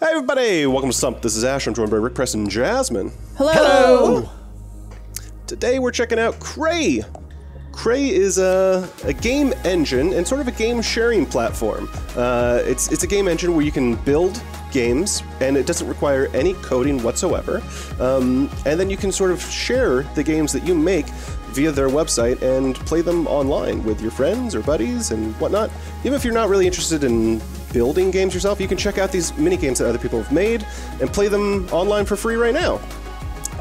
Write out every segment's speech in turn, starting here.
Hey everybody, welcome to Stumpt. This is Ash. I'm joined by Rick Press and Jasmine. Hello. Today we're checking out Crey. Crey is a, a game engine and sort of a game sharing platform. Uh, it's, it's a game engine where you can build games and it doesn't require any coding whatsoever. Um, and then you can sort of share the games that you make via their website and play them online with your friends or buddies and whatnot. Even if you're not really interested in building games yourself, you can check out these mini games that other people have made and play them online for free right now.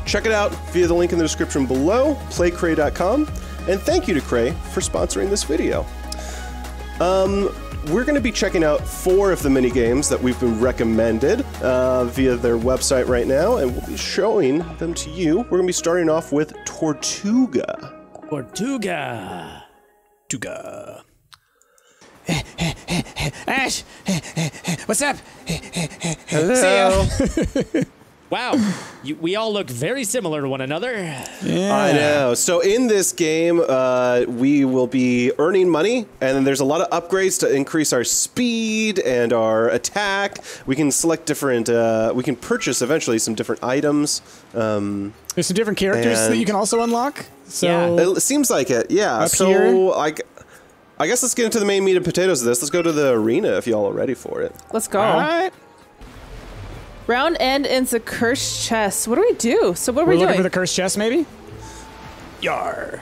Check it out via the link in the description below, playcrey.com, and thank you to Crey for sponsoring this video. Um, we're going to be checking out four of the mini games that we've been recommended uh, via their website right now, and we'll be showing them to you. We're going to be starting off with Tortuga. Tortuga. Tortuga. Ash, what's up? Hello. Wow, you, we all look very similar to one another. Yeah. I know. So in this game, uh, we will be earning money, and then there's a lot of upgrades to increase our speed and our attack. We can select different. Uh, we can purchase eventually some different items. Um, There's some different characters that you can also unlock. So Yeah. it seems like it. Yeah. Up so like. I guess let's get into the main meat and potatoes of this. Let's go to the arena if y'all are ready for it. Let's go. all right, Round end ends a cursed chest. What do we do? So what are we're we looking doing? for the cursed chest, maybe. Yar.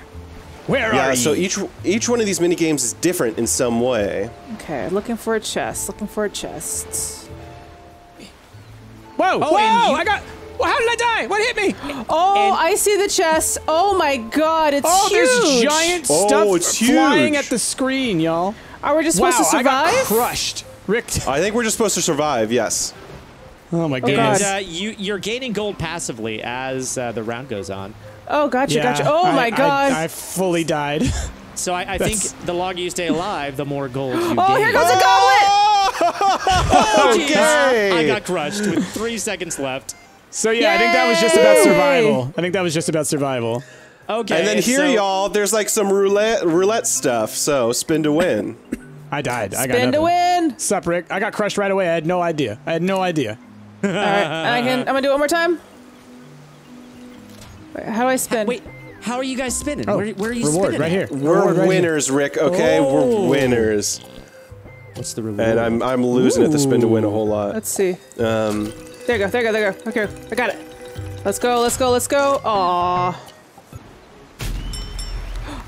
Where Yeah. are So each each one of these mini games is different in some way. okay, looking for a chest. Looking for a chest. Whoa! Oh, whoa! you- I got. Well, how did I die? What hit me? Oh, And- I see the chest. Oh my god, it's Oh, huge. there's giant Oh, stuff it's flying huge. at the screen, y'all. Are we just Wow! supposed to I got survive? crushed. Rick. I think we're just supposed to survive. Yes. Oh my God. goodness. And uh, you, you're gaining gold passively as uh, the round goes on. oh, gotcha, Yeah, gotcha. Oh I- my god. I, fully died. So I, I think the longer you stay alive, the more gold you oh, gain. here goes a goblet. Oh, jeez. Okay. I got crushed with three seconds left. So yeah, I think that was just about survival. I think that was just about survival. Okay. And then here, so- y'all, there's like some roulette roulette stuff. So spin to win. I died. I got Spin to win. Sup, Rick? I got crushed right away. I had no idea. I had no idea. All right, I can. I'm gonna do it one more time. Wait, how do I spin? Wait, how are you guys spinning? Oh, where, where are you reward spinning? right here. We're Reward right here. winners, Rick. Okay, Oh. we're winners. What's the reward? And I'm I'm losing at the spin to win a whole lot. Let's see. Um, There you go. There you go. There you go. Okay, I got it. Let's go. Let's go. Let's go. Aw.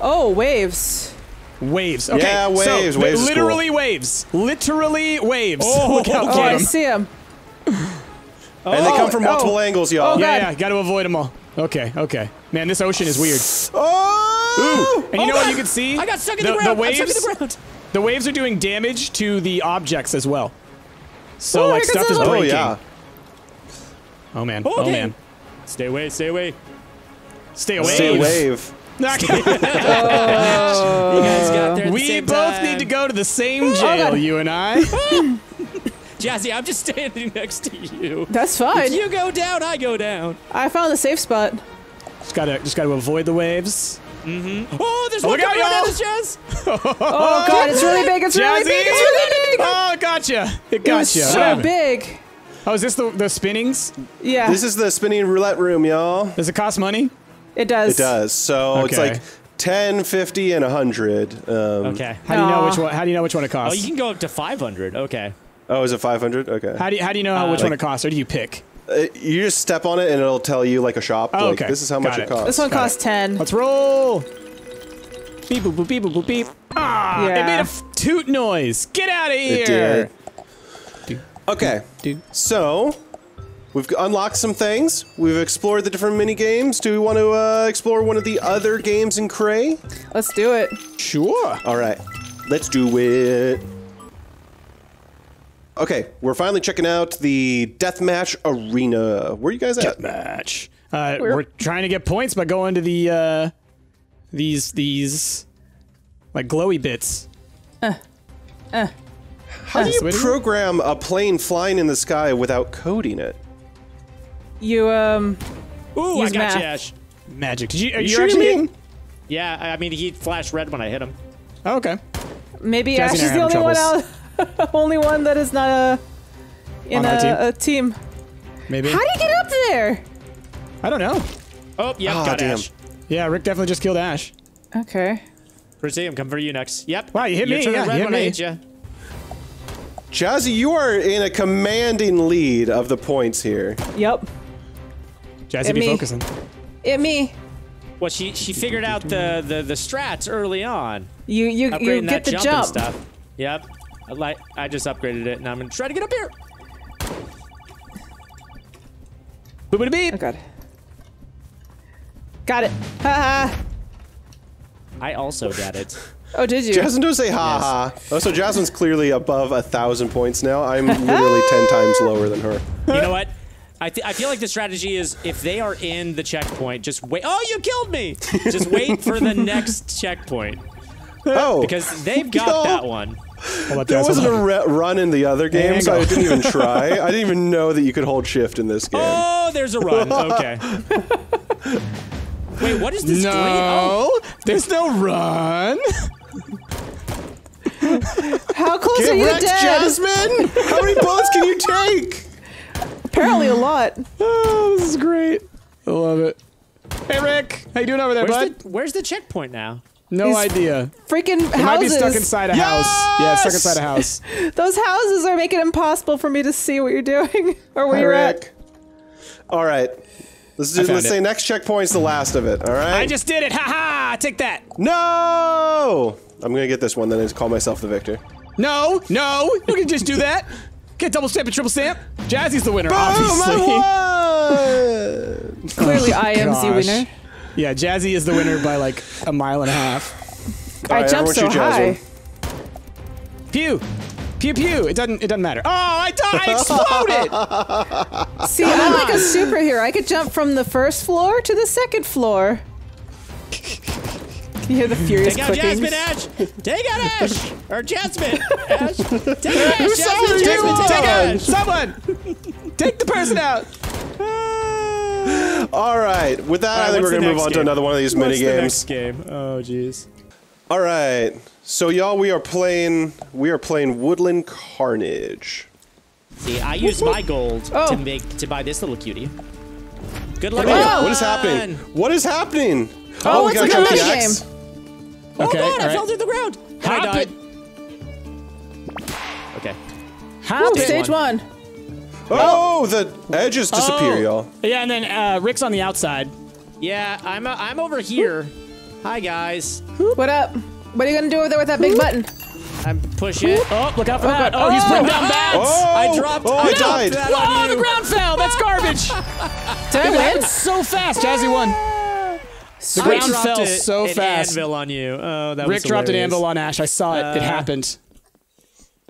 Oh, waves. Waves. Okay. Yeah, waves. So, Waves li- is literally waves. Literally waves. Oh, Look out. Oh, get I 'em. see him. and they come from oh. multiple angles, y'all. Oh, Yeah, yeah. Got to avoid them all. Okay, okay. Man, this ocean is weird. Oh! Ooh. And you Oh, know what you can see? I got stuck in the, the, ground. The I'm stuck in waves, the ground. the waves are doing damage to the objects as well. So Oh, like stuff is another Oh one. breaking. yeah. Oh man. Oh Okay. man. Stay away. Stay away. Stay away. Stay wave. You guys got there at the we same both time. need to go to the same oh, jail, God. you and I. Jazzy, I'm just standing next to you. That's fine. You go down, I go down. I found the safe spot. just gotta, just gotta avoid the waves. Mm-hmm. Oh, there's Oh, one look out, coming right y'all. at us, Jazz. Oh god, it's really big. It's really big. It's really big. Oh, gotcha. It It was gotcha. What so happened? big. Oh, is this the the spinnings? Yeah, This is the spinning roulette room, y'all. Does it cost money? it does. It does. So it's like 10, 50, and 100. Um, Okay. How do you know which one? How do you know which one it costs? Oh, you can go up to 500. Okay. Oh, is it 500? Okay. how do you, how do you know how, which Uh, one it costs, or do you pick? Uh, you just step on it and it'll tell you like a shop. Oh, like, okay. This is how much it it. costs. This one Got costs ten. Let's roll. Beep boop boop beep boop boop beep. Ah, it made a f- toot noise. Get out of here. It did. Okay. Dude. So, we've unlocked some things. We've explored the different mini games. Do we want to uh, explore one of the other games in Crey? Let's do it. Sure. All right, let's do it. Okay, we're finally checking out the Deathmatch Arena. Where are you guys at? Match. Uh, We're- we're trying to get points by going to the uh, these these like glowy bits. How do you the way to do it. program a plane flying in the sky without coding it? You um. Ooh, I got math. you, Ash. Magic. Did you? Are You you, shooting actually me? Yeah, I I mean, he flashed red when I hit him. Oh, okay. Maybe Jazzy Ash is the only having one out. only one that is not uh in On our team? a, a team. Maybe. How do you get up there? I don't know. Oh, yep, Ah, got damn. Ash. Yeah, Rick definitely just killed Ash. Okay. Chrissy, I'm coming for you next. Yep. Wow, you hit Your me, turn yeah, red you hit when I me. hit you. Jazzy, you are in a commanding lead of the points here. Yep. Jazzy Hit be me. focusing. It me. Well, she she figured out the the, the strats early on. You you Upgrading you that get the jump, jump. and stuff. Yep. I like I just upgraded it, and I'm gonna try to get up here. Boop beep. Oh god. Got it. Ha ha. I also got it. Oh, did you? Jasmine, don't say ha ha. Oh, so Jasmine's clearly above a thousand points now. I'm literally ten times lower than her. You know what? I, th- I feel like the strategy is if they are in the checkpoint, just wait. Oh, you killed me! Just wait for the next checkpoint Oh, because they've got No. that one. Hold there wasn't a re- run in the other game, so I didn't even try. I didn't even know that you could hold shift in this game. Oh, there's a run. Okay. Wait, what is this green? Oh, No, there's no run. How close Get are you to wrecked, dead? Jasmine! How many bullets can you take? Apparently a lot. Oh, this is great. I love it. Hey, Rick, how you doing over there, where's bud? the where's the checkpoint now? No He's- idea. Freaking He might be stuck inside a house. Yeah, stuck inside a house. Those houses are making it impossible for me to see what you're doing or where Hi, you're Rick. All right. Let's do. Let's it. say next checkpoint's the last of it. All right. I just did it. Ha ha! Take that. no. I'm gonna get this one. Then and call myself the victor. No, no, you can just do that. Get double stamp and triple stamp. Jazzy's the winner, Boom! obviously. Oh, I won! at. Clearly, I am the winner. Yeah, Jazzy is the winner by like a mile and a half. All I right, jumped so high. Jasmine. Pew, pew pew. It doesn't. It doesn't matter. Oh, I died. I exploded. See, I'm like a superhero. I could jump from the first floor to the second floor. Can you hear the furious Take out clicking? Jasmine Ash! Take out Ash! Or Jasmine! Ash! Take out Ash! saw Jasmine! you? Jasmine! Take Take out Someone, take the person out. All right. With that, I think we're gonna move next on to another one of these mini What's the next games. game? Oh, jeez. All right. So y'all, we are playing. We are playing Woodland Carnage. See, I used my gold Oh. to make to buy this little cutie. Good luck. Hey, everyone. what is happening? What is happening? Oh, we gotta a jump the mini X. Oh Okay, god, I fell through the ground. And I died. it. Okay. Hop Ooh, it. stage one. Oh, the edges disappear, Oh. y'all. Yeah, and then uh, Rick's on the outside. Yeah, I'm uh, I'm over here. Hi guys. What up? What are you gonna do over there with that big button? I'm pushing. Oh, look out for that. Oh, he's Oh. putting down bats. Oh, I dropped. Oh, I I dropped died. that on Oh, you. the ground fell. That's garbage. Did I win? So fast. Jazzy won. The I ground dropped fell a- so an fast. anvil on you. Oh, that Rick was dropped an anvil on Ash. I saw it. it Uh, happened.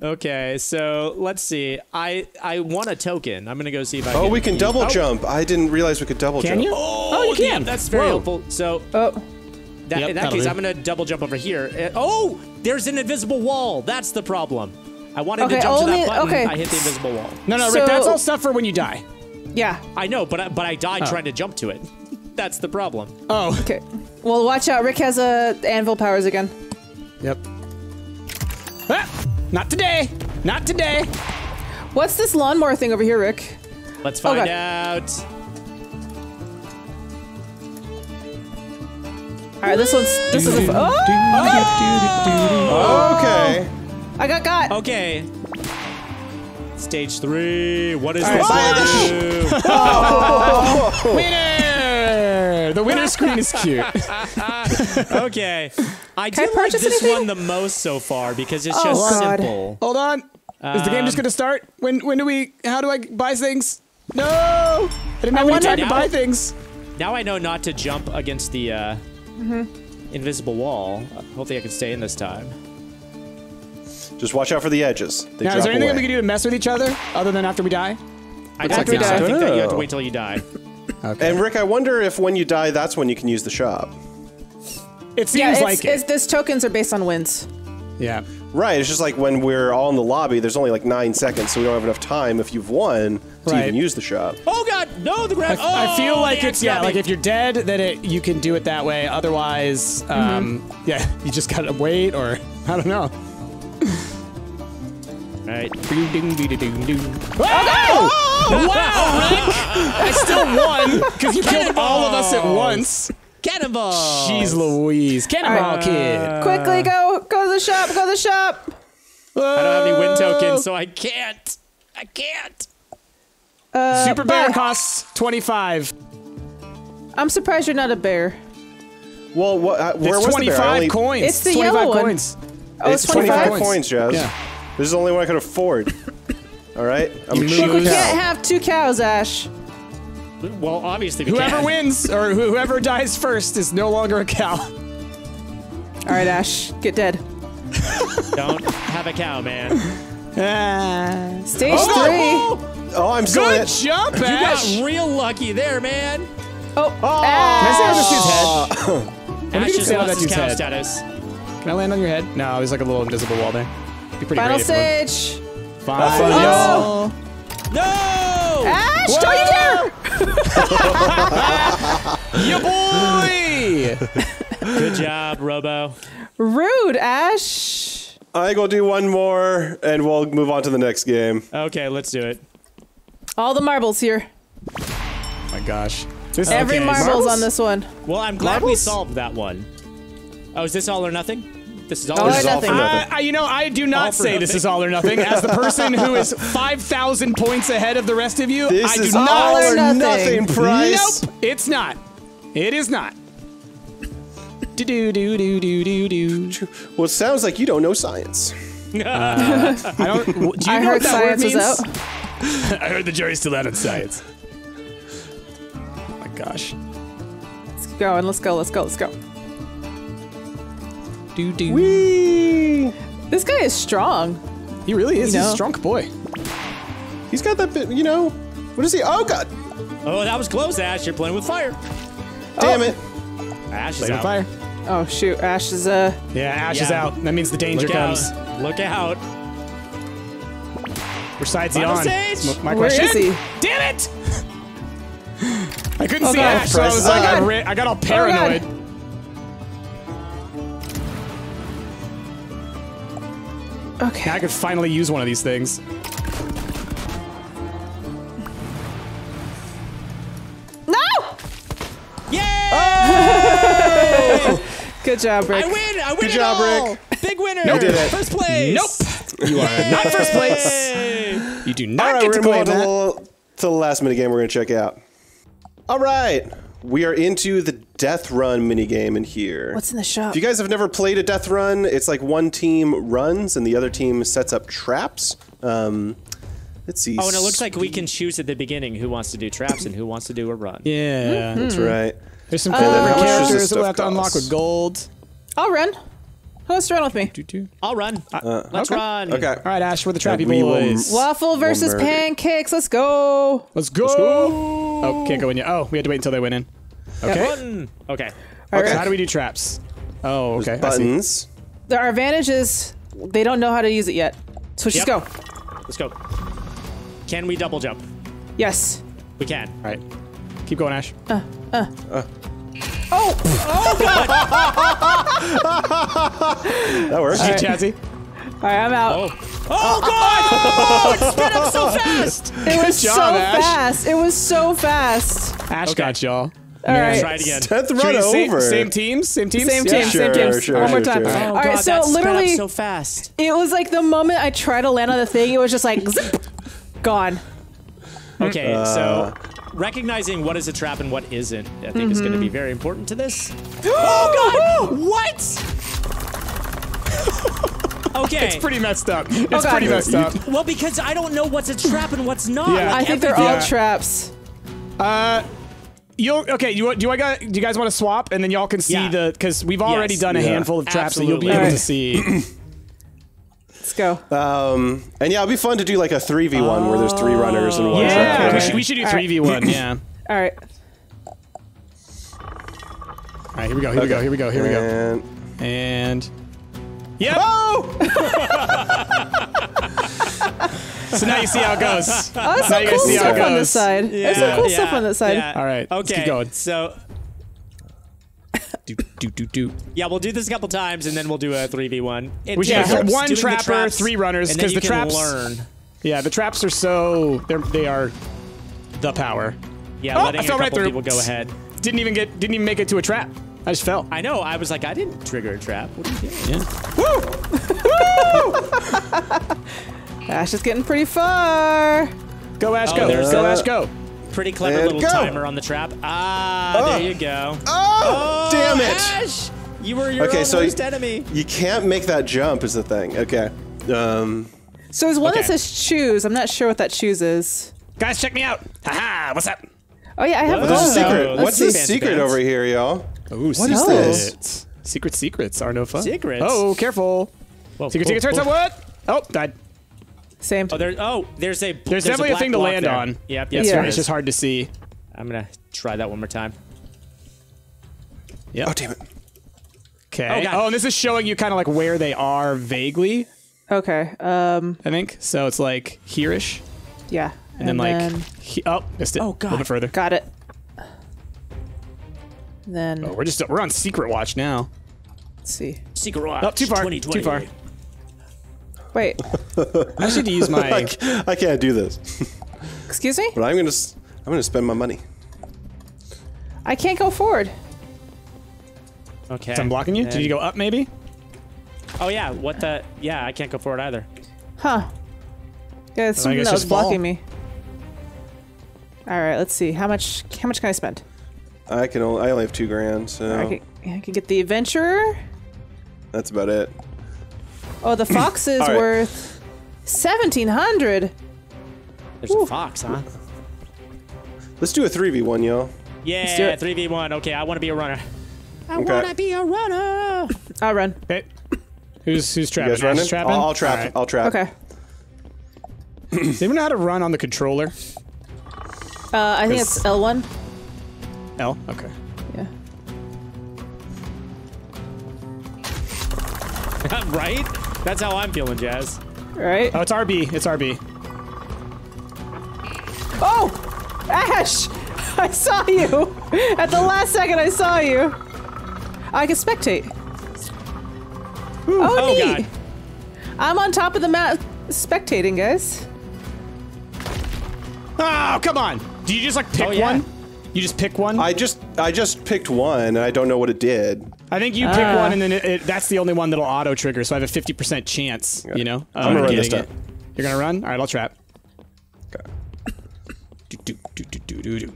Okay, so let's see. I I want a token. I'm gonna go see if I. Oh, can we can double oh. jump. I didn't realize we could double Can jump. you? Oh, you yeah, can. that's very Whoa. helpful. So Oh, that, Yep, in that case, do. I'm gonna double jump over here. Uh, oh, there's an invisible wall. That's the problem. I wanted Okay, to jump only- to that button. okay. I hit the invisible wall. No, no, Rick. That's all stuff for when you die. yeah. I know, but I, but I died Oh. trying to jump to it. That's the problem. Oh. Okay. Well, watch out. Rick has uh, anvil powers again. Yep. Ah, not today. Not today. What's this lawnmower thing over here, Rick? Let's Oh, find God. out. All right, this one's this is a. Oh, Okay. I got got. Okay. Stage three. What is All this right, one do? Winner. The winner screen is cute. okay. I Can I do like this anything? one the most so far because it's Oh, just God. simple. Hold on. Is the game just Um, gonna start? When when do we? How do I buy things? No. I didn't have any wonder- time to buy things. Now I know not to jump against the uh, Mm-hmm. invisible wall. Hopefully I can stay in this time. Just watch out for the edges. They Now, drop is there anything away. we can do to mess with each other other than after we die? I After don't we think so. I think that you have to Oh. wait till you die. okay. And Rick, I wonder if when you die, that's when you can use the shop. It seems Yeah, it's, like it's, it. this tokens are based on wins. Yeah. Right. It's just like when we're all in the lobby. There's only like nine seconds, so we don't have enough time if you've won to Right. even use the shop. Oh god, no, the I, oh, I feel like it's yeah, me. like if you're dead, then it you can do it that way. Otherwise, um, yeah, you just gotta wait, or I don't know. All right. Wow, Rick! I still won because you killed all of us at once. Cannonball. Jeez Louise. Cannonball Alright. Kid. Quickly go, go to the shop, go to the shop. I don't have any win tokens, so I can't. I can't. Uh, Super Bear but costs 25. I'm surprised you're not a bear. Well, what, uh, where It's was the bear? 25 only- coins. It's the 25 yellow one. Oh, It's it's 25 25. coins, Jazz. Yeah. This is the only one I could afford. All right? I'm You cheap. We can't have two cows, Ash. Well, obviously we Whoever can. wins or who- whoever dies first is no longer a cow. All right, Ash, get dead. Don't have a cow, man. Ah. Stage Oh, three. Oh, I'm still Good in. jump, You Ash. got real lucky there, man. Oh, oh. Can I see how Ash. this dude's head? Ash just say how lost his cow head? status. Can I land on your head? No, there's like a little invisible wall there. Be pretty Final great if it stage. were. Fine, Oh. No! Ash, don't you dare! Ya boy! Good job, Robo. Rude, Ash. I go do one more, and we'll move on to the next game. Okay, let's do it. All the marbles here. oh my gosh. This Every okay. marbles, Marbles? on this one. Well, I'm glad we solved that one. Oh, is this all or nothing? This is all All or or This is all nothing. I, nothing. I- you know, I do not for say this is all or nothing. As the person who is 5,000 points ahead of the rest of you, This I do is not. all or nothing. nothing, price. Nope, it's not. It is not. Do do do do do do do. Well, it sounds like you don't know science. Uh, I don't. Do you I know heard what that word science is means? out. I heard the jury's still out on science. Oh my gosh. Let's keep going. Let's go. Let's go. Let's go. Do do. Whee! This guy is strong. He really is. You He's a strong boy. He's got that bit, you know. What is he? Oh, God. Oh, that was close, Ash. You're playing with fire. Damn it. Ash is Light on out. fire. Oh shoot, Ash is uh. Yeah, Ash is out. That means the danger Look comes. out. Look out. Which side's he on? stage. That's My Where question. is he? Damn it! I couldn't Oh, see God. Ash, so I was Oh, like, I, God. I got all oh God. paranoid. Okay. Now I could finally use one of these things. No! Yay! Oh! Good job, Rick. I win! I win Good it job, all! Rick. Big winner! You did it. First place! Nope. You are not first place. Yay! You do not right, get we're to going to claim move on to that. the, to the last mini game we're going to check out. All right. We are into the Death Run mini game in here. What's in the shop? If you guys have never played a Death Run, it's like one team runs and the other team sets up traps. Um, let's see. Oh, and it looks like we can choose at the beginning who wants to do traps and who wants to do a run. Yeah. That's right. There's some cool how much does characters that we'll have to unlock with gold. I'll run. Who wants to run with me? I'll run. Uh, Let's okay. run. Okay. All right, Ash, we're the trappy And we will- boys. Waffle versus pancakes. Let's go. Let's go. Oh, can't go in yet. Oh, we had to wait until they went in. Okay. Run. Okay. All So how do we do traps? Oh, okay. I see. Buttons. Our advantage is they don't know how to use it yet. So just Yep. go. Let's go. Can we double jump? Yes. We can. All right. Keep going, Ash. Uh, uh. Oh! Oh, God! that works. Hey, right. Chazzy. All right, I'm out. Oh. Oh, God! Oh, it sped up so fast! it was job, so Ash. fast. It was so fast. Ash Okay. got y'all. All right. Try it again. Death Should we Run same, over. same teams? Same teams? Same Yeah. Sure, same team. sure, One more time. sure. Oh, All God, so that sped up literally, so fast. it was like the moment I tried to land on the thing, it was just like zip, gone. Okay, Uh. so recognizing what is a trap and what isn't, I think is going Mm-hmm. to be very important to this. oh God! What? okay. It's pretty messed up. It's God. pretty messed up. well because I don't know what's a trap and what's not. Yeah. Like I think they're all Yeah. traps. Uh, you okay? You do I got? Do you guys want to swap and then y'all can see Yeah. the because we've already Yes. done a Yeah. handful of traps that you'll be Absolutely. able to see. Let's go. Um, and yeah, it'd be fun to do like a 3v1 where there's three runners and one yeah, trap. we should, we should do All three v one. Yeah. All right. All right, here we go. Here we go. Here we go. Here we go. And And yep. oh, So now you see how it goes. Oh, there's Now some cool guys see how it stuff on this side. There's some cool stuff on this side. yeah. All right, let's Okay. keep going. So Do, do, do, do. Yeah, we'll do this a couple times, and then we'll do a three v one. We should have one trapper, three runners, because because the traps- learn. Yeah, the traps are so they're they are the power. Yeah, Oh, letting I a fell couple right through. people go ahead. Didn't even get didn't even make it to a trap. I just fell. I know. I was like, I didn't trigger a trap. What are you doing? Yeah. Ash is getting pretty far. Go Ash, Oh, go. there's Go a- Ash, go. Pretty clever And little go. timer on the trap. Ah, Oh. there you go. Oh, damn it! Ash, you were your Okay, own so worst you- enemy. You can't make that jump, is the thing. Okay. Um, So there's one that Okay. says choose. I'm not sure what that choose is. Guys, check me out. Haha, what's up? Oh yeah, I have Whoa. there's a gold. secret. Let's What's see. the secret pants. over here, y'all? Ooh, What is this? Secret secrets are no fun. Secrets? Oh, careful. Whoa, Secret whoa, secret turns whoa. out what? Oh, died. Same. Oh, there. Oh, there's a. There's, definitely a, black thing to land there. on. Yep. Yep. It's, Yeah. it's just hard to see. I'm gonna try that one more time. Yeah. Oh, damn it. Okay. Oh, Oh, and this is showing you kind of like where they are vaguely. Okay. Um. I think so. It's like here-ish, Yeah. and, then like he- oh, missed it. Oh, god. a little bit further. got it. Then Oh, we're just we're on secret watch now. let's see. Secret Watch. Oh, too far. 2020. Too far. Wait. I should use my. I can't do this, Excuse me. but I'm gonna s- I'm gonna spend my money. I can't go forward. Okay. I'm blocking you. Did you go up maybe? Oh yeah. What the? Yeah, I can't go forward either. Huh. Yeah, it's something guess that was just fall. blocking me. All right. Let's see. How much? How much can I spend? I can only I only have two grand, so I, can, I can get the adventurer. that's about it. Oh, the fox is All right. worth seventeen hundred. There's a fox, huh? Let's do a three v one, y'all. Yeah, three v one. Okay, I want to be a runner. I Okay. want to be a runner. I'll run. Okay. Who's who's You trapping? guys running? Trapping? I'll, I'll trap. All right. I'll trap. Okay. Does anyone know how to run on the controller? Uh, I think it's L one. L. Okay. Yeah. right? That's how I'm feeling, Jazz. Right. Oh, it's RB. It's RB. Oh, Ash! I saw you at the last second. I saw you. I can spectate. oh, Oh, neat. God. I'm on top of the map, spectating, guys. Oh, come on. Do you just like pick Oh, yeah. one? You just pick one? I just I just picked one, and I don't know what it did. I think you pick Ah. one, and then it, it, that's the only one that'll auto trigger. So I have a fifty percent chance. You know, I'm gonna run this time. You're gonna run? All right, I'll trap. Okay. Do, do, do, do, do, do, do.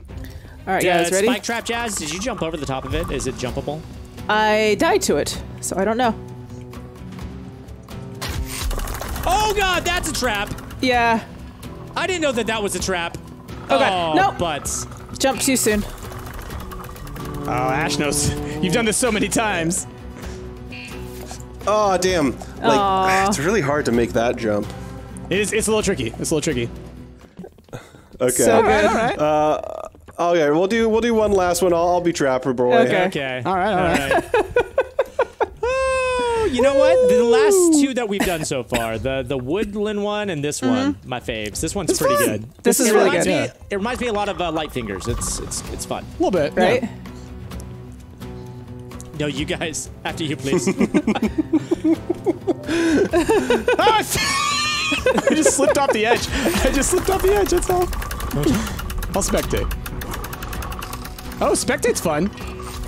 All right, Yeah, guys, ready? Spike trap, Jazz. Did you jump over the top of it? Is it jumpable? I died to it, so I don't know. Oh God, that's a trap. Yeah, I didn't know that that was a trap. Oh, God. Oh, Nope. butts. jumped too soon. Oh, Ash knows. You've done this so many times. Oh damn! Like Aw. it's really hard to make that jump. It is. It's a little tricky. It's a little tricky. Okay. So good. All right. Okay, we'll do we'll do one last one. I'll, I'll be trapper boy. Okay. Okay. All right. All right. oh, you know what? The last two that we've done so far, the the woodland one and this one, my faves. This one's pretty fun. good. This is it really reminds good. Me, it reminds me a lot of uh, Light Fingers. It's it's it's fun. A little bit. Right? yeah. No, you guys, after you, please. Ah, I just slipped off the edge. I just slipped off the edge. That's all. I'll spectate. Oh, spectate's fun.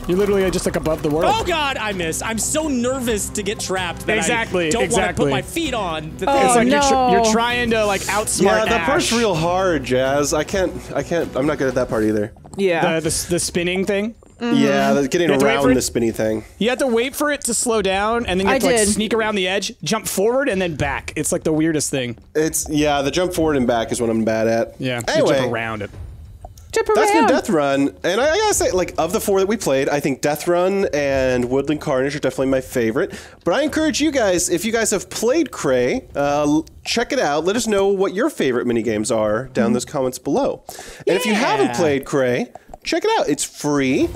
You're literally just like above the world. oh God, I missed. I'm so nervous to get trapped that Exactly, I don't want to put my feet on. The Oh, it's like you're, tr- no. you're trying to like outsmart Yeah, the Ash. part's real hard, Jazz. I can't I can't I'm not good at that part either. Yeah. The, the, the spinning thing. Yeah, the, getting You have to wait for around the spinny thing. You have to wait for it to slow down, and then you have I to like sneak around the edge, jump forward, and then back. It's like the weirdest thing. It's yeah, the jump forward and back is what I'm bad at. Yeah. You Anyway, jump around it. Jump that's been. Death Run, and I, I gotta say, like of the four that we played, I think Death Run and Woodland Carnage are definitely my favorite. But I encourage you guys, if you guys have played Crey, uh, check it out. Let us know what your favorite mini games are down in those comments below. And if you haven't played Crey, check it out. It's free.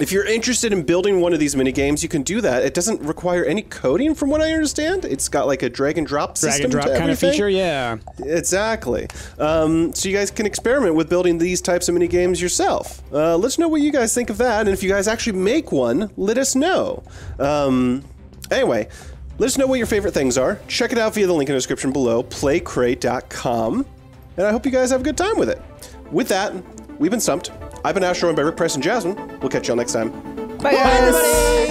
If you're interested in building one of these mini games, you can do that. It doesn't require any coding, from what I understand. It's got like a drag and drop Drag system Drag and drop kind of feature, yeah. Exactly. Um, so you guys can experiment with building these types of mini games yourself. Uh, let us know what you guys think of that, and if you guys actually make one, let us know. Um, anyway, let us know what your favorite things are. Check it out via the link in the description below, playcrey.com, and I hope you guys have a good time with it. With that, we've been stumped. I've been Astro and by Rick Price and Jasmine. We'll catch y'all next time. Bye, guys.